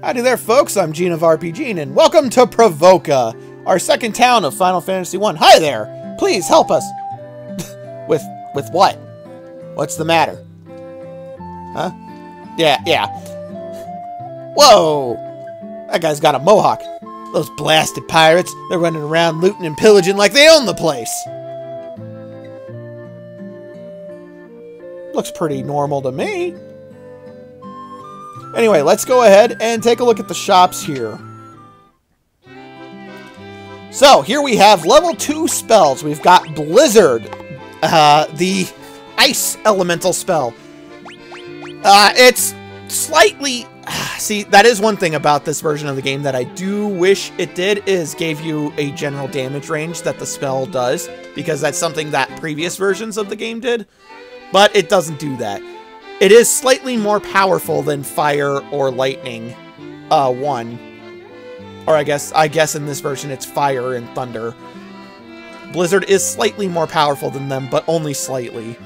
Howdy there, folks. I'm Gene of RPG, and welcome to Pravoka, our second town of Final Fantasy One. Hi there. Please help us. with with what? What's the matter? Huh? Yeah, yeah. Whoa! That guy's got a mohawk. Those blasted pirates, they're running around looting and pillaging like they own the place. Looks pretty normal to me. Anyway, let's go ahead and take a look at the shops here. So, here we have level 2 spells. We've got Blizzard, uh, the ice elemental spell. Uh, it's slightly... See, that is one thing about this version of the game that I do wish it did, is gave you a general damage range that the spell does, because that's something that previous versions of the game did, but it doesn't do that. It is slightly more powerful than Fire or Lightning uh, 1. Or I guess I guess in this version it's Fire and Thunder. Blizzard is slightly more powerful than them, but only slightly.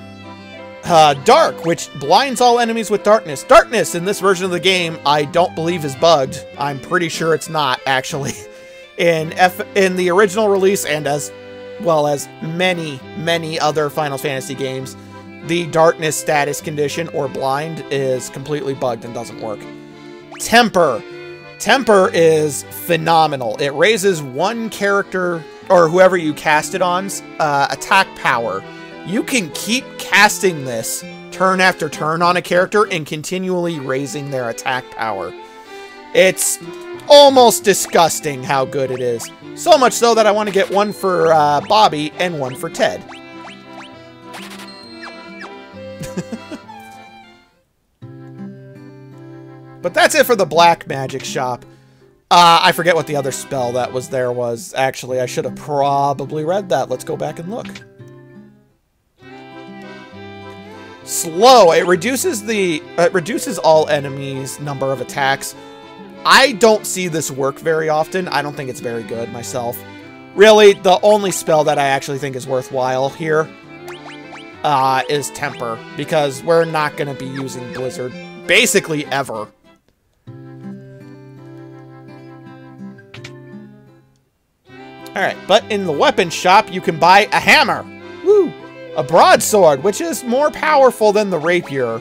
Uh, Dark, which blinds all enemies with darkness. Darkness in this version of the game, I don't believe is bugged. I'm pretty sure it's not, actually. In F in the original release, and as well as many, many other Final Fantasy games, the darkness status condition or blind is completely bugged and doesn't work. Temper. Temper is phenomenal. It raises one character or whoever you cast it on's uh, attack power. You can keep casting this turn after turn on a character and continually raising their attack power. It's almost disgusting how good it is. So much so that I want to get one for uh, Bobby and one for Ted. but that's it for the black magic shop. Uh, I forget what the other spell that was there was. Actually, I should have probably read that. Let's go back and look. Slow. It reduces the it reduces all enemies' number of attacks. I don't see this work very often. I don't think it's very good myself. Really, the only spell that I actually think is worthwhile here uh, is Temper, because we're not going to be using Blizzard basically ever. Alright, but in the weapon shop, you can buy a hammer. Woo! A broadsword, which is more powerful than the rapier.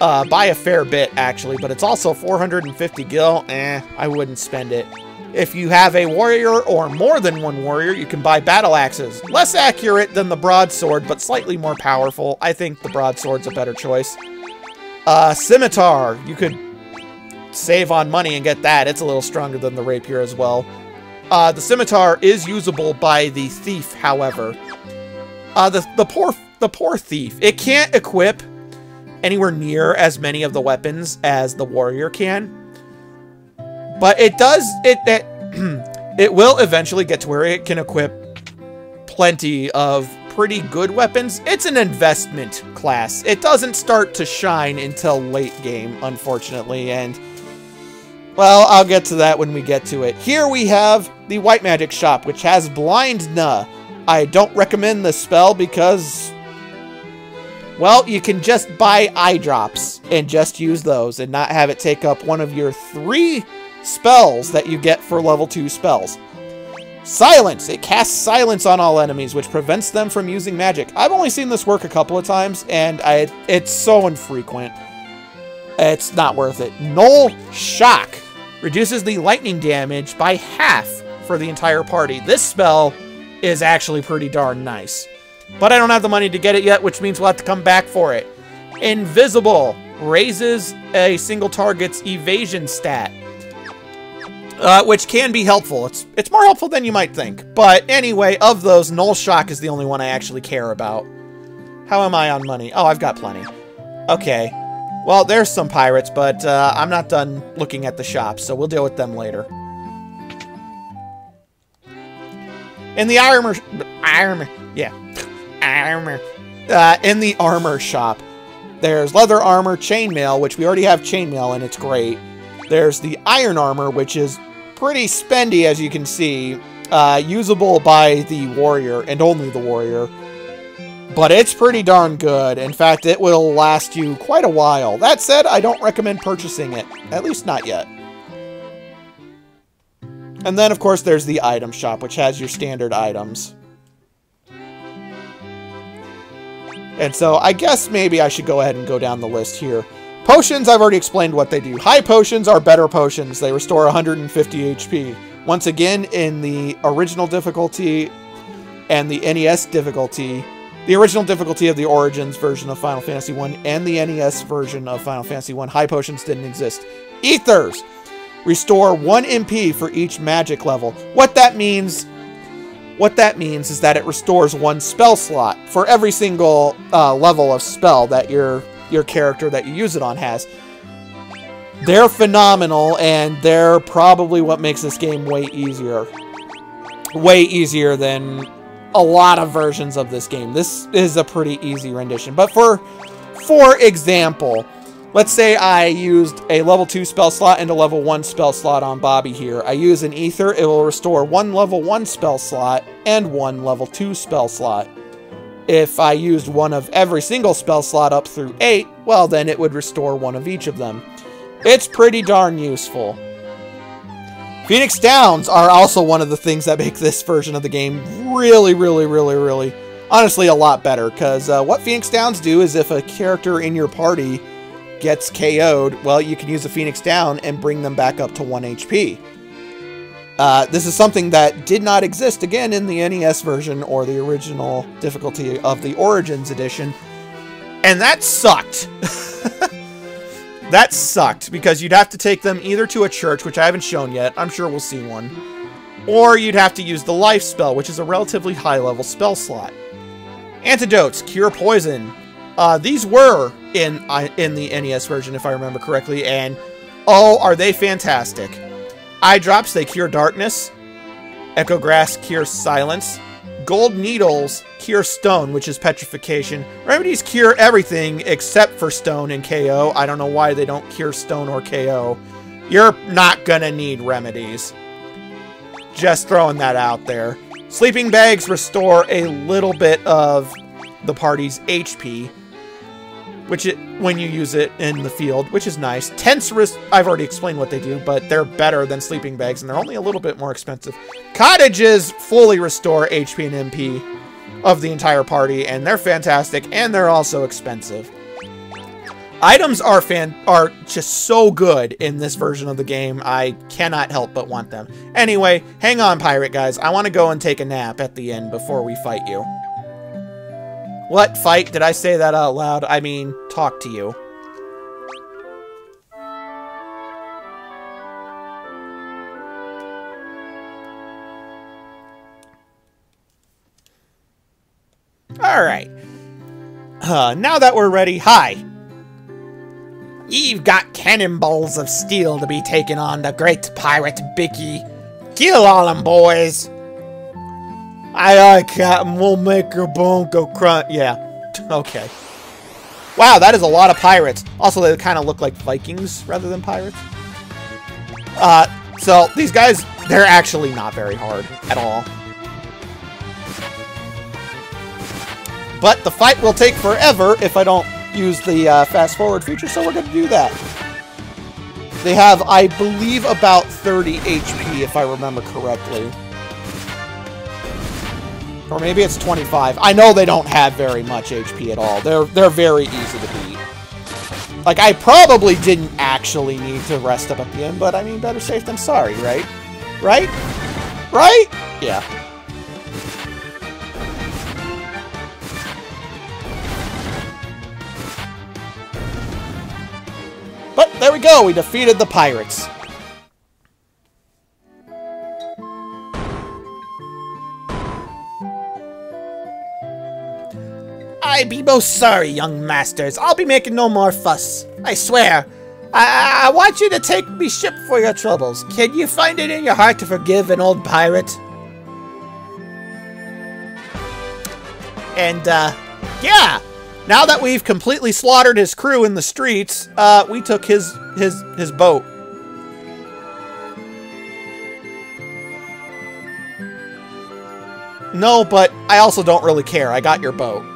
Uh, by a fair bit, actually, but it's also 450 gil. Eh, I wouldn't spend it. If you have a warrior or more than one warrior, you can buy battle axes. Less accurate than the broadsword, but slightly more powerful. I think the broadsword's a better choice. Uh, scimitar. You could save on money and get that. It's a little stronger than the rapier as well. Uh, the scimitar is usable by the thief, however. Uh, the, the poor the poor thief. It can't equip anywhere near as many of the weapons as the warrior can. But it does it it, it will eventually get to where it can equip plenty of pretty good weapons. It's an investment class. It doesn't start to shine until late game, unfortunately, and well, I'll get to that when we get to it. Here we have the White Magic Shop, which has Blindna. I don't recommend this spell because, well, you can just buy eye drops and just use those and not have it take up one of your three spells that you get for level 2 spells. Silence! It casts silence on all enemies, which prevents them from using magic. I've only seen this work a couple of times, and I, it's so infrequent. It's not worth it. Null Shock reduces the lightning damage by half for the entire party. This spell is actually pretty darn nice. But I don't have the money to get it yet, which means we'll have to come back for it. Invisible raises a single target's evasion stat. Uh, which can be helpful. It's it's more helpful than you might think. But anyway, of those, Null Shock is the only one I actually care about. How am I on money? Oh, I've got plenty. Okay. Well, there's some pirates, but uh, I'm not done looking at the shops, so we'll deal with them later. In the armor... Armor... Yeah. Armor. Uh, in the armor shop, there's leather armor, chainmail, which we already have chainmail, and it's great. There's the iron armor, which is pretty spendy, as you can see. Uh, usable by the warrior, and only the warrior. but it's pretty darn good. In fact, it will last you quite a while. That said, I don't recommend purchasing it. At least not yet. And then, of course, there's the item shop, which has your standard items. And so I guess maybe I should go ahead and go down the list here. Potions, I've already explained what they do. High potions are better potions. They restore 150 HP. Once again, in the original difficulty and the NES difficulty, the original difficulty of the Origins version of Final Fantasy 1 and the NES version of Final Fantasy 1, high potions didn't exist. Ethers restore 1 MP for each magic level. What that means what that means is that it restores one spell slot for every single uh, level of spell that your your character that you use it on has. They're phenomenal, and they're probably what makes this game way easier. Way easier than a lot of versions of this game. This is a pretty easy rendition. But for, for example, let's say I used a level 2 spell slot and a level 1 spell slot on Bobby here. I use an Ether, it will restore one level 1 spell slot and one level 2 spell slot. If I used one of every single spell slot up through 8, well then it would restore one of each of them. It's pretty darn useful. Phoenix Downs are also one of the things that make this version of the game really, really, really, really, honestly, a lot better. Because uh, what Phoenix Downs do is if a character in your party gets KO'd, well, you can use a Phoenix Down and bring them back up to 1 HP. Uh, this is something that did not exist, again, in the NES version or the original difficulty of the Origins edition. And that sucked. That sucked, because you'd have to take them either to a church, which I haven't shown yet, I'm sure we'll see one, or you'd have to use the life spell, which is a relatively high-level spell slot. Antidotes, cure poison. Uh, these were in, in the NES version, if I remember correctly, and oh, are they fantastic. Eye drops, they cure darkness. Echo grass cures silence. Gold needles cure stone, which is petrification. Remedies cure everything except for stone and KO. I don't know why they don't cure stone or KO. You're not gonna need remedies. Just throwing that out there. Sleeping bags restore a little bit of the party's HP which it, when you use it in the field, which is nice. Tents, I've already explained what they do, but they're better than sleeping bags, and they're only a little bit more expensive. Cottages fully restore HP and MP of the entire party, and they're fantastic, and they're also expensive. Items are fan are just so good in this version of the game, I cannot help but want them. Anyway, hang on, pirate guys. I want to go and take a nap at the end before we fight you. What fight? Did I say that out loud? I mean, talk to you. Alright. Uh, now that we're ready, hi. You've got cannonballs of steel to be taken on the great pirate Bikke. Kill all them boys. Aye, aye, Captain. We'll make your bone go crunch. Yeah. Okay. Wow, that is a lot of pirates. Also, they kind of look like Vikings rather than pirates. Uh, so these guys, they're actually not very hard at all. But the fight will take forever if I don't use the uh, fast forward feature, so we're going to do that. They have, I believe, about 30 HP, if I remember correctly. Or maybe it's 25. I know they don't have very much HP at all. They're they're very easy to beat. Like, I probably didn't actually need to rest up at the end, but I mean, better safe than sorry, right? Right? Right? Yeah. But there we go, we defeated the pirates. I be most sorry, young masters. I'll be making no more fuss. I swear. I, I want you to take me ship for your troubles. Can you find it in your heart to forgive an old pirate? And, uh, yeah. Now that we've completely slaughtered his crew in the streets, uh, we took his, his, his boat. No, but I also don't really care. I got your boat.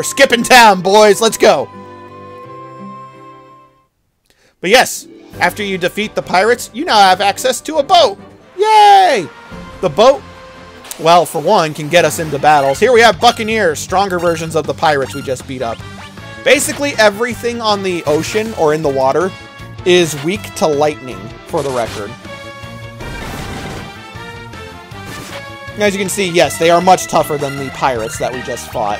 We're skipping town, boys. Let's go. But yes, after you defeat the pirates, you now have access to a boat. Yay! The boat, well, for one, can get us into battles. Here we have Buccaneers, stronger versions of the pirates we just beat up. Basically, everything on the ocean or in the water is weak to lightning, for the record. As you can see, yes, they are much tougher than the pirates that we just fought.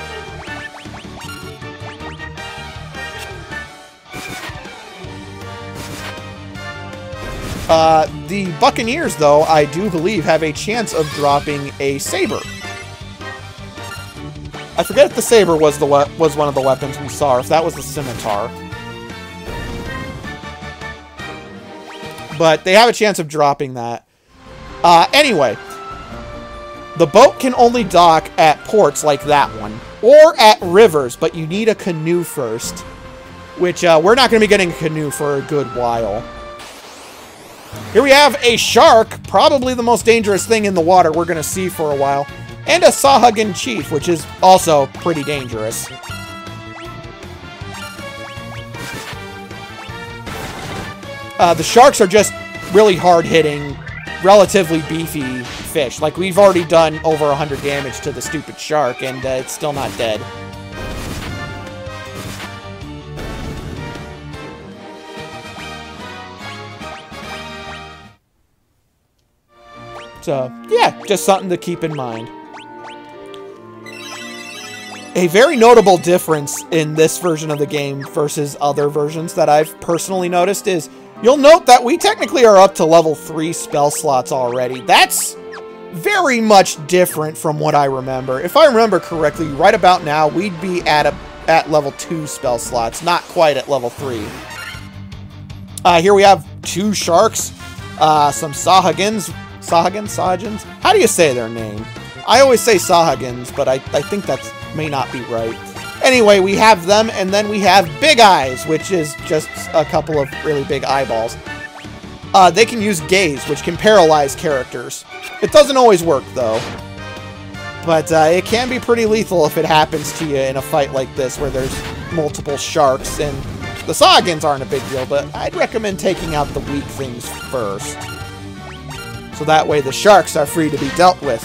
Uh, the Buccaneers, though, I do believe have a chance of dropping a Saber. I forget if the Saber was the was one of the weapons we saw, if that was the Scimitar. But they have a chance of dropping that. Uh, anyway, the boat can only dock at ports like that one, or at rivers, but you need a canoe first, which uh, we're not going to be getting a canoe for a good while. Here we have a shark, probably the most dangerous thing in the water we're going to see for a while. And a Sahuagin Chief, which is also pretty dangerous. Uh, the sharks are just really hard-hitting, relatively beefy fish. Like, we've already done over 100 damage to the stupid shark, and uh, it's still not dead. So, yeah, just something to keep in mind. A very notable difference in this version of the game versus other versions that I've personally noticed is you'll note that we technically are up to level 3 spell slots already. That's very much different from what I remember. If I remember correctly, right about now, we'd be at a at level 2 spell slots, not quite at level 3. Uh, here we have two sharks, uh, some Sahuagins, Sahagins? Sahagins? How do you say their name? I always say Sahagins, but I, I think that may not be right. Anyway, we have them, and then we have Big Eyes, which is just a couple of really big eyeballs. Uh, they can use Gaze, which can paralyze characters. It doesn't always work, though. But uh, it can be pretty lethal if it happens to you in a fight like this, where there's multiple sharks, and the Sahagins aren't a big deal, but I'd recommend taking out the weak things first. So that way the sharks are free to be dealt with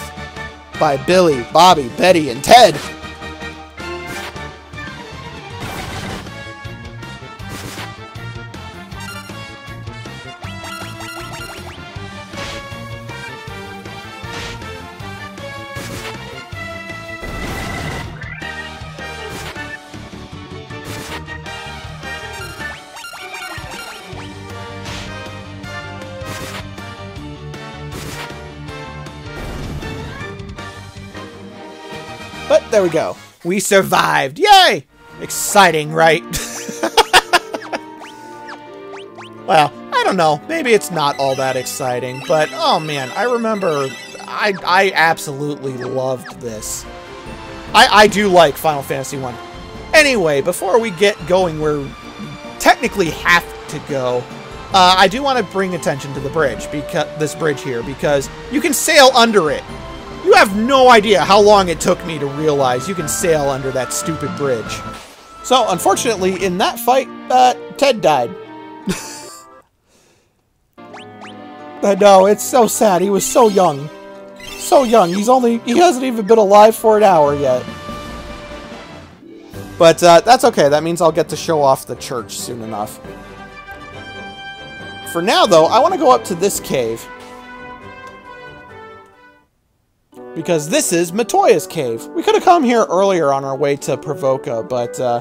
by Billy, Bobby, Betty, and Ted. There we go. We survived. Yay! Exciting, right? well, I don't know. Maybe it's not all that exciting, but oh man, I remember I, I absolutely loved this. I, I do like Final Fantasy 1. Anyway, before we get going, we're technically have to go. Uh, I do want to bring attention to the bridge, because this bridge here, because you can sail under it. Have no idea how long it took me to realize you can sail under that stupid bridge. So, unfortunately, in that fight, uh, Ted died. but no, it's so sad. He was so young. So young. He's only, he hasn't even been alive for an hour yet. But uh, that's okay. That means I'll get to show off the church soon enough. For now, though, I want to go up to this cave. Because this is Matoya's cave. We could have come here earlier on our way to Pravoka, but uh,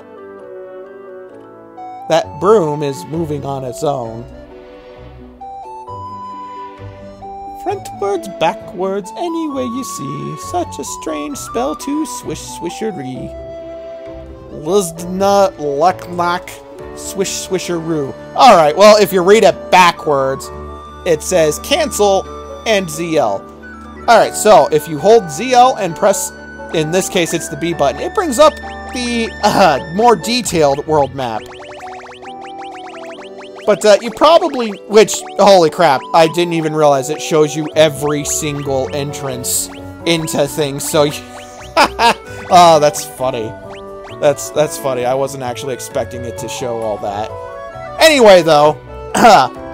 that broom is moving on its own. Frontwards, backwards, any way you see, such a strange spell to swish swishery. Lizdna lucknock swish swisheroo. Alright, well, if you read it backwards, it says cancel and ZL. Alright, so if you hold ZL and press, in this case it's the B button, it brings up the uh, more detailed world map. But uh, you probably, which, holy crap, I didn't even realize it shows you every single entrance into things, so you, oh, that's funny. That's that's funny. I wasn't actually expecting it to show all that. Anyway, though, you've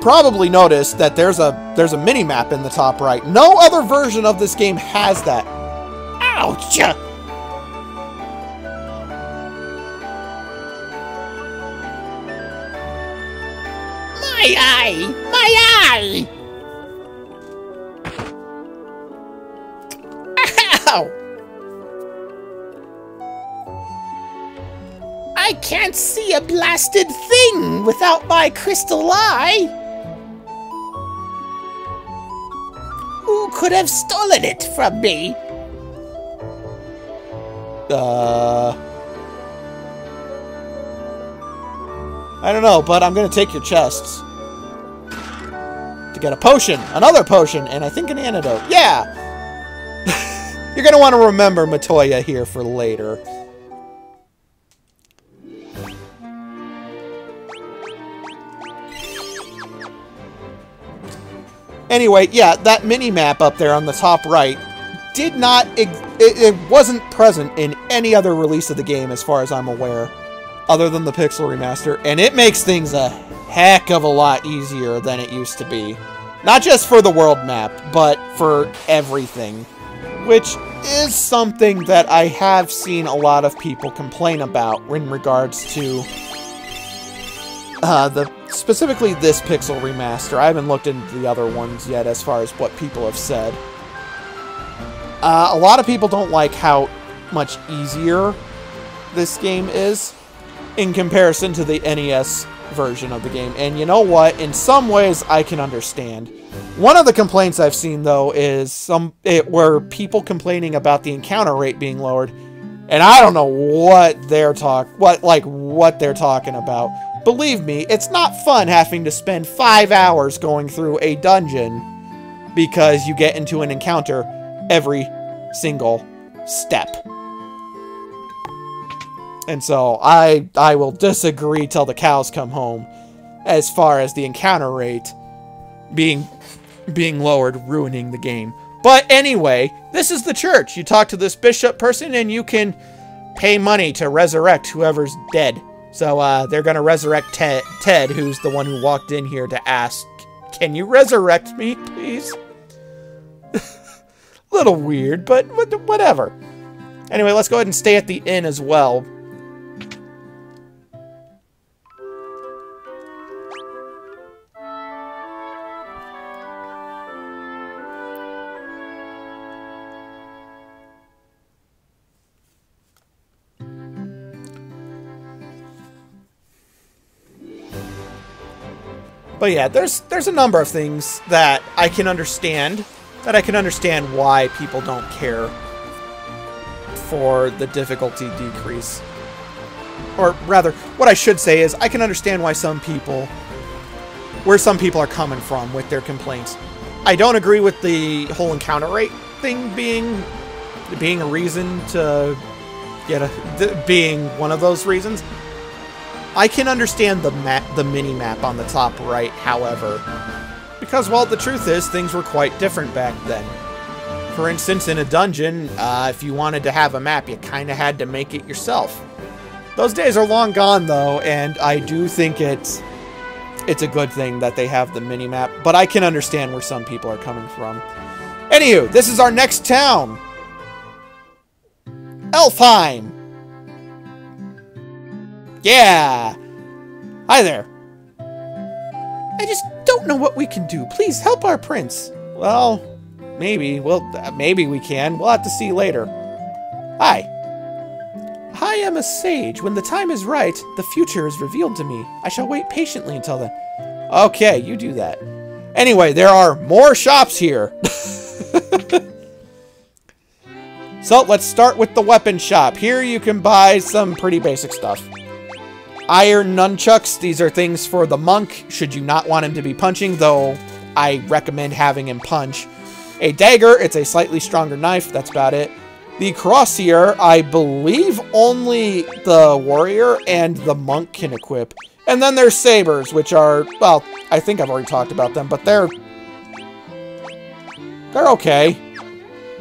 probably noticed that there's a there's a mini map in the top right. No other version of this game has that. Ouch! My eye! My eye! Ow! I can't see a blasted thing without my crystal eye! Could have stolen it from me? Uh... I don't know, but I'm gonna take your chests. To get a potion, another potion, and I think an antidote. Yeah! You're gonna want to remember Matoya here for later. Anyway, yeah, that mini map up there on the top right did not, it, it wasn't present in any other release of the game as far as I'm aware, other than the Pixel Remaster, and it makes things a heck of a lot easier than it used to be. Not just for the world map, but for everything. Which is something that I have seen a lot of people complain about in regards to uh, the specifically this Pixel remaster. I haven't looked into the other ones yet as far as what people have said. Uh, a lot of people don't like how much easier this game is in comparison to the NES version of the game. And you know what? In some ways, I can understand. One of the complaints I've seen, though, is some it were people complaining about the encounter rate being lowered. And I don't know what they're talk what like what they're talking about. Believe me, it's not fun having to spend five hours going through a dungeon because you get into an encounter every single step. And so I I will disagree till the cows come home as far as the encounter rate being being lowered ruining the game. But anyway, this is the church. You talk to this bishop person and you can pay money to resurrect whoever's dead. So uh, they're going to resurrect Ted, Ted, who's the one who walked in here to ask, Can you resurrect me, please? Little weird, but whatever. Anyway, let's go ahead and stay at the inn as well. But yeah, there's there's a number of things that I can understand that I can understand why people don't care for the difficulty decrease. Or rather, what I should say is I can understand why some people where some people are coming from with their complaints. I don't agree with the whole encounter rate thing being being a reason to get a being one of those reasons. I can understand the map, the mini map on the top right, however, because well, the truth is things were quite different back then. For instance, in a dungeon, uh, if you wanted to have a map, you kind of had to make it yourself. Those days are long gone, though, and I do think it's it's a good thing that they have the mini map. But I can understand where some people are coming from. Anywho, this is our next town, Elfheim. Yeah! Hi there. I just don't know what we can do. Please help our prince. Well, maybe. Well, uh, maybe we can. We'll have to see later. Hi. I am a sage. When the time is right, the future is revealed to me. I shall wait patiently until then. Okay, you do that. Anyway, there are more shops here. so, let's start with the weapon shop. Here you can buy some pretty basic stuff. Iron nunchucks, these are things for the monk, should you not want him to be punching, though I recommend having him punch. A dagger, it's a slightly stronger knife, that's about it. The crozier, I believe only the warrior and the monk can equip. And then there's sabers, which are, well, I think I've already talked about them, but they're... They're okay.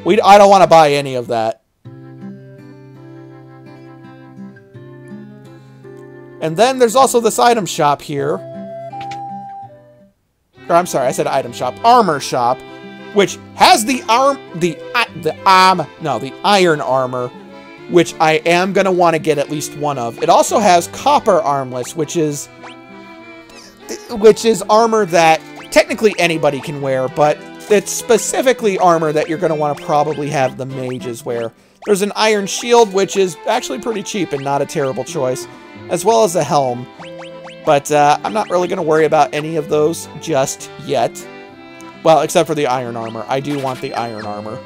We, I don't want to buy any of that. And then there's also this item shop here. Or I'm sorry, I said item shop. Armor shop, which has the arm, the the arm, no, the iron armor, which I am gonna want to get at least one of. It also has copper armlets, which is which is armor that technically anybody can wear, but it's specifically armor that you're going to want to probably have the mages wear. There's an iron shield, which is actually pretty cheap and not a terrible choice, as well as a helm. But uh, I'm not really going to worry about any of those just yet. Well, except for the iron armor. I do want the iron armor.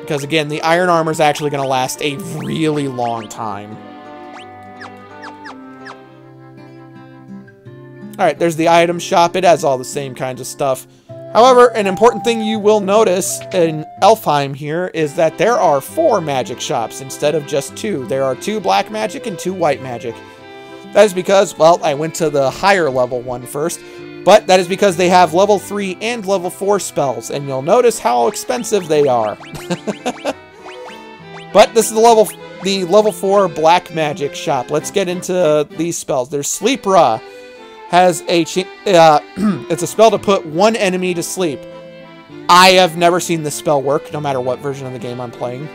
Because again, the iron armor is actually going to last a really long time. Alright, there's the item shop. It has all the same kinds of stuff. However, an important thing you will notice in Elfheim here is that there are four magic shops instead of just two. There are two black magic and two white magic. That is because, well, I went to the higher level one first, but that is because they have level 3 and level 4 spells, and you'll notice how expensive they are. but this is the level the level 4 black magic shop. Let's get into these spells. There's Sleepra has a uh, it's a spell to put one enemy to sleep. I have never seen this spell work, no matter what version of the game I'm playing.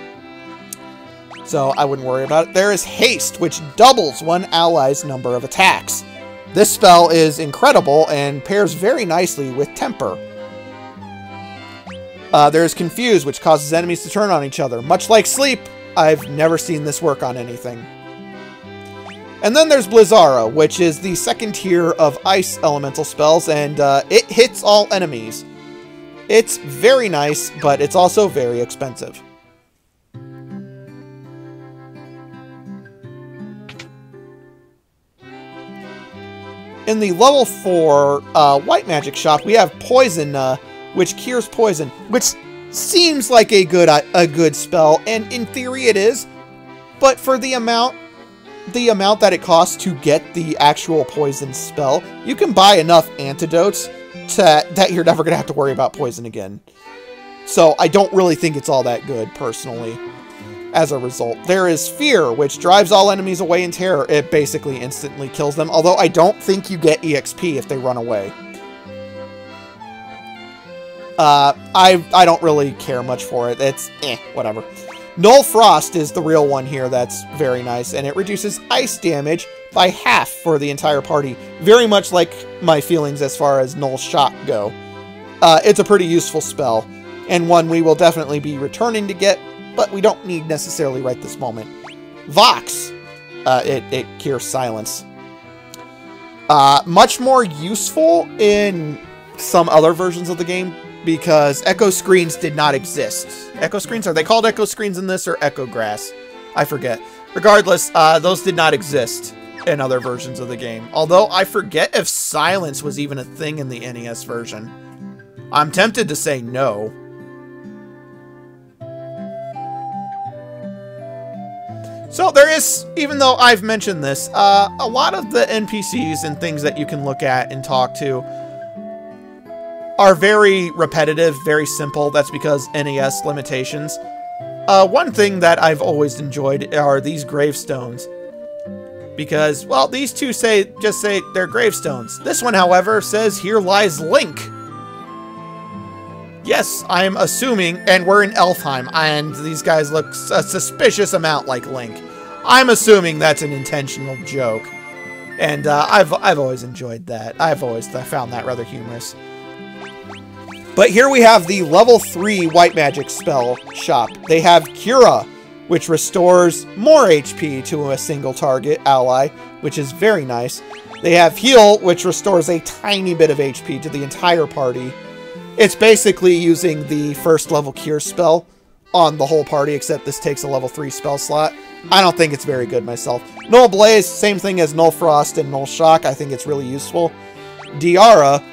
So I wouldn't worry about it. There is Haste, which doubles one ally's number of attacks. This spell is incredible and pairs very nicely with Temper. Uh, there is Confuse, which causes enemies to turn on each other. Much like Sleep, I've never seen this work on anything. And then there's Blizzara, which is the second tier of ice elemental spells, and uh, it hits all enemies. It's very nice, but it's also very expensive. In the level 4 uh, white magic shop, we have Poison, uh, which cures poison, which seems like a good a good spell, and in theory it is, but for the amount the amount that it costs to get the actual poison spell, you can buy enough antidotes to, that you're never going to have to worry about poison again. So I don't really think it's all that good, personally, as a result. There is Fear, which drives all enemies away in terror. It basically instantly kills them, although I don't think you get EXP if they run away. Uh, I, I don't really care much for it. It's eh, whatever. Null Frost is the real one here that's very nice, and it reduces ice damage by half for the entire party. Very much like my feelings as far as Null Shock go. Uh, it's a pretty useful spell, and one we will definitely be returning to get, but we don't need necessarily right this moment. Vox, uh, it, it cures silence. Uh, much more useful in some other versions of the game because echo screens did not exist. Echo screens, are they called echo screens in this or echo grass? I forget. Regardless, uh, those did not exist in other versions of the game. Although I forget if silence was even a thing in the NES version. I'm tempted to say no. So there is, even though I've mentioned this, uh, a lot of the NPCs and things that you can look at and talk to are very repetitive, very simple. That's because NES limitations. Uh, one thing that I've always enjoyed are these gravestones. Because, well, these two say just say they're gravestones. This one, however, says here lies Link. Yes, I'm assuming, and we're in Elfheim, and these guys look a suspicious amount like Link. I'm assuming that's an intentional joke. And uh, I've, I've always enjoyed that. I've always found that rather humorous. But here we have the level 3 white magic spell shop. They have Cura, which restores more HP to a single target ally, which is very nice. They have Heal, which restores a tiny bit of HP to the entire party. It's basically using the first level Cure spell on the whole party, except this takes a level 3 spell slot. I don't think it's very good myself. Null Blaze, same thing as Null Frost and Null Shock. I think it's really useful. Diara,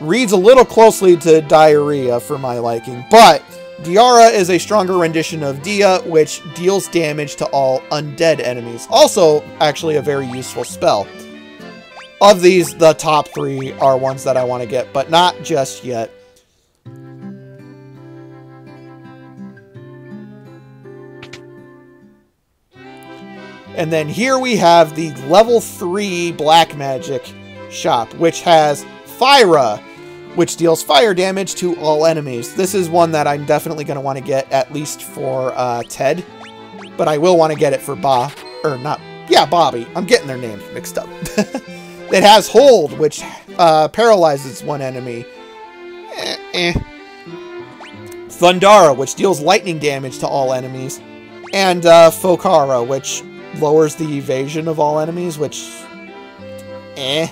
reads a little closely to diarrhea for my liking, but Diara is a stronger rendition of Dia, which deals damage to all undead enemies. Also, actually a very useful spell. Of these, the top three are ones that I want to get, but not just yet. And then here we have the level 3 black magic shop, which has Fira, which deals fire damage to all enemies. This is one that I'm definitely going to want to get at least for uh, Ted, but I will want to get it for Bob, or not, yeah, Bobby. I'm getting their names mixed up. it has Hold, which uh, paralyzes one enemy. Eh, eh. Thundara, which deals lightning damage to all enemies. And uh, Focara, which lowers the evasion of all enemies, which... Eh.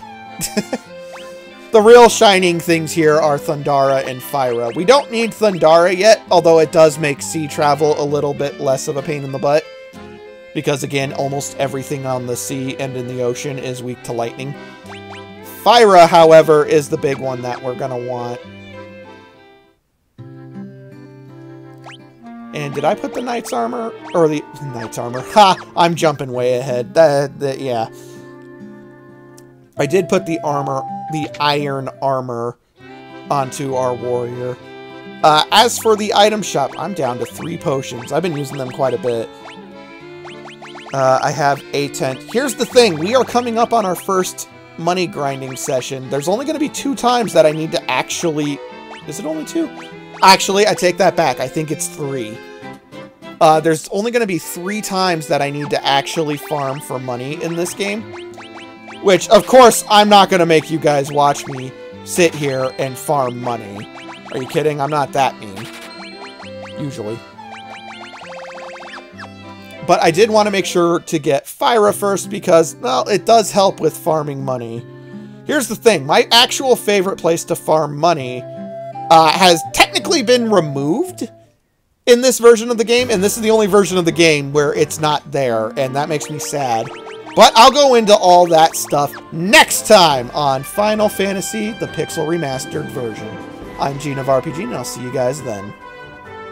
the real shining things here are Thundara and Fira. We don't need Thundara yet, although it does make sea travel a little bit less of a pain in the butt. Because, again, almost everything on the sea and in the ocean is weak to lightning. Fira, however, is the big one that we're to want. And did I put the knight's armor? Or the knight's armor. Ha! I'm jumping way ahead. That, that, yeah. I did put the armor, the iron armor, onto our warrior. Uh, as for the item shop, I'm down to three potions. I've been using them quite a bit. Uh, I have a tent. Here's the thing. We are coming up on our first money grinding session. There's only going to be two times that I need to actually... Is it only two? Actually, I take that back. I think it's three. Uh, there's only going to be three times that I need to actually farm for money in this game. Which, of course, I'm not going to make you guys watch me sit here and farm money. Are you kidding? I'm not that mean. Usually. But I did want to make sure to get Fira first because, well, it does help with farming money. Here's the thing. My actual favorite place to farm money uh, has technically been removed in this version of the game, and this is the only version of the game where it's not there, and that makes me sad. But I'll go into all that stuff next time on Final Fantasy, the Pixel Remastered version. I'm Gene of RPG, and I'll see you guys then.